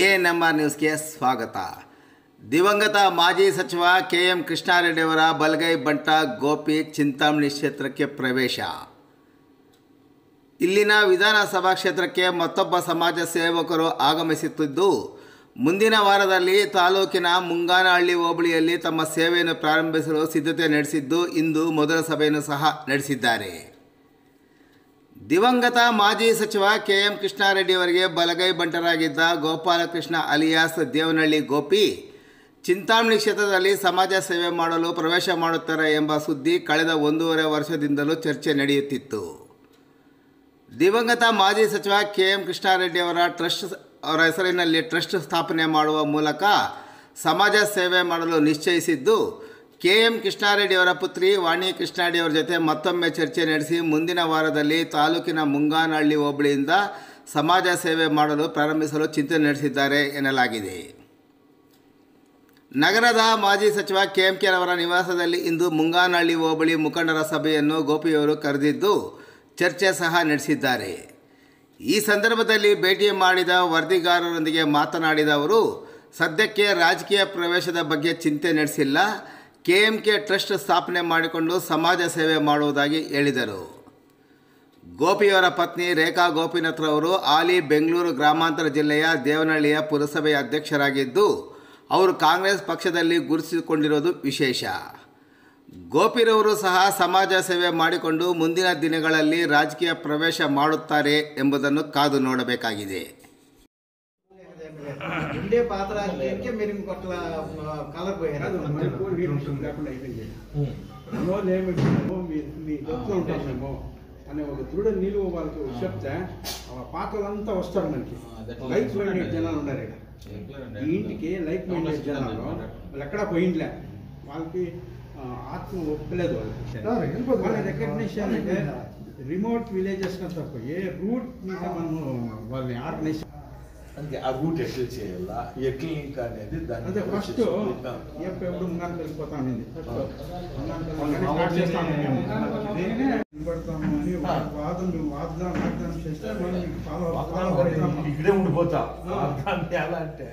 A number ನ್ಯೂಸ್ಗೆ ಸ್ವಾಗತ. ದಿವಂಗತ ಮಾಜಿ ಸಚಿವ ಕೆ ಎಂ ಕೃಷ್ಣಾರೆಡ್ಡಿಯವರ ಬಲಗೈ ಬಂಟ ಗೋಪಿ ಚಿಂತಾಮಣಿ ಕ್ಷೇತ್ರಕ್ಕೆ ಪ್ರವೇಶ. ಇಲ್ಲಿನ ವಿಧಾನಸಭಾ ಕ್ಷೇತ್ರಕ್ಕೆ ಮತ್ತೊಬ್ಬ ಸಮಾಜ ಸೇವಕರು ಆಗಮಿಸುತ್ತಿದ್ದು, ಮುಂದಿನ ವಾರದಲ್ಲಿ ತಾಲೂಕಿನ ಮುಂಗಾನಹಳ್ಳಿ ಹೋಬಳಿಯಲ್ಲಿ ತಮ್ಮ ಸೇವೆಯನ್ನು ಪ್ರಾರಂಭಿಸಲು ಸಿದ್ಧತೆ ನಡೆಸಿದ್ದು ಇಂದು ಮೊದಲ ಸಭೆಯನ್ನು ಸಹ ನಡೆಸಿದ್ದಾರೆ. ದಿವಂಗತ ಮಾಜಿ ಸಚಿವ ಕೆ ಎಂ ಕೃಷ್ಣಾರೆಡ್ಡಿಯವರಿಗೆ ಬಲಗೈ ಬಂಟರಾಗಿದ್ದ ಗೋಪಾಲಕೃಷ್ಣ ಅಲಿಯಾಸ್ ದೇವನಹಳ್ಳಿ ಗೋಪಿ, ಚಿಂತಾಮಣಿ ಕ್ಷೇತ್ರದಲ್ಲಿ ಸಮಾಜ ಸೇವೆ ಮಾಡಲು ಪ್ರವೇಶ ಮಾಡುತ್ತಾರೆ ಎಂಬ ಸುದ್ದಿ ಕಳೆದ ಒಂದೂವರೆ ವರ್ಷದಿಂದಲೂ ಚರ್ಚೆ ನಡೆಯುತ್ತಿತ್ತು. ದಿವಂಗತ ಮಾಜಿ ಸಚಿವ ಕೆ ಎಂ ಕೃಷ್ಣಾರೆಡ್ಡಿಯವರ ಟ್ರಸ್ಟ್, ಅವರ ಹೆಸರಿನಲ್ಲಿ ಟ್ರಸ್ಟ್ ಸ್ಥಾಪನೆ ಮಾಡುವ ಮೂಲಕ ಸಮಾಜ ಸೇವೆ ಮಾಡಲು ನಿಶ್ಚಯಿಸಿದ್ದು ಕೆ ಎಂ ಕೃಷ್ಣಾರೆಡ್ಡಿ ಅವರ ಪುತ್ರಿ ವಾಣಿ ಕೃಷ್ಣಾರೆಡ್ಡಿ ಅವರ ಜೊತೆ ಮತ್ತೊಮ್ಮೆ ಚರ್ಚೆ ನಡೆಸಿ ಮುಂದಿನ ವಾರದಲ್ಲಿ ತಾಲೂಕಿನ ಮುಂಗಾನಹಳ್ಳಿ ಹೋಬಳಿಯಿಂದ ಸಮಾಜ ಸೇವೆ ಮಾಡಲು ಪ್ರಾರಂಭಿಸಲು ಚಿಂತನೆ ನಡೆಸಿದ್ದಾರೆ ಎನ್ನಲಾಗಿದೆ. ನಗರದ ಮಾಜಿ ಸಚಿವ ಕೆ ಎಂ ನಿವಾಸದಲ್ಲಿ ಇಂದು ಮುಂಗಾನಹಳ್ಳಿ ಹೋಬಳಿ ಮುಖಂಡರ ಸಭೆಯನ್ನು ಗೋಪಿಯವರು ಕರೆದಿದ್ದು ಚರ್ಚೆ ಸಹ ನಡೆಸಿದ್ದಾರೆ. ಈ ಸಂದರ್ಭದಲ್ಲಿ ಭೇಟಿ ಮಾಡಿದ ವರದಿಗಾರರೊಂದಿಗೆ ಮಾತನಾಡಿದ ಅವರು, ಸದ್ಯಕ್ಕೆ ರಾಜಕೀಯ ಪ್ರವೇಶದ ಬಗ್ಗೆ ಚಿಂತೆ ನಡೆಸಿಲ್ಲ. ಕೆ ಎಂ ಕೆ ಟ್ರಸ್ಟ್ ಸ್ಥಾಪನೆ ಮಾಡಿಕೊಂಡು ಸಮಾಜ ಸೇವೆ ಮಾಡುವುದಾಗಿ ಹೇಳಿದರು. ಗೋಪಿಯವರ ಪತ್ನಿ ರೇಖಾ ಗೋಪಿನಾಥ್ರವರು ಹಾಲಿ ಬೆಂಗಳೂರು ಗ್ರಾಮಾಂತರ ಜಿಲ್ಲೆಯ ದೇವನಹಳ್ಳಿಯ ಪುರಸಭೆಯ ಅಧ್ಯಕ್ಷರಾಗಿದ್ದು, ಅವರು ಕಾಂಗ್ರೆಸ್ ಪಕ್ಷದಲ್ಲಿ ಗುರುತಿಸಿಕೊಂಡಿರುವುದು ವಿಶೇಷ. ಗೋಪಿರವರು ಸಹ ಸಮಾಜ ಸೇವೆ ಮಾಡಿಕೊಂಡು ಮುಂದಿನ ದಿನಗಳಲ್ಲಿ ರಾಜಕೀಯ ಪ್ರವೇಶ ಮಾಡುತ್ತಾರೆ ಎಂಬುದನ್ನು ಕಾದು ನೋಡಬೇಕಾಗಿದೆ. ఉండే పాత్ర ఇంకే మీరు ఇంకొక కలర్ పోయారు మనకు నీరు లేకుండా అయిపోయింది అందువల్ల ఏమిటో మీ మీ చెప్తూ ఉంటాం మేము అనే ఒక దృఢ నిలువ వాళ్ళకి చెప్తే ఆ పాత్రలంతా వస్తారు మనకి లైక్ మైండెడ్ జనాలు ఉన్నారు ఇక్కడ ఈ ఇంటికి లైక్ మైండెడ్ జనాలు వాళ్ళు ఎక్కడా పోయిండ్లే వాళ్ళకి ఆ, ఆత్మ ఒప్పలేదు వాళ్ళకి వాళ్ళ రికగ్నిషన్ అంటే రిమోట్ విలేజెస్ తప్ప ఏ రూట్ మీద మనం వాళ్ళని ఆర్గనైజ్ అందుకే ఆ రూట్ ఎట్లా చేయాలా? ఎట్ల లింక్ అనేది దాన్ని అదే ఫస్ట్ ఎప్పుడు ముంగానికి వెళ్ళిపోతా అనేది. ఇక్కడే ఉండిపోతా. అలా అంటే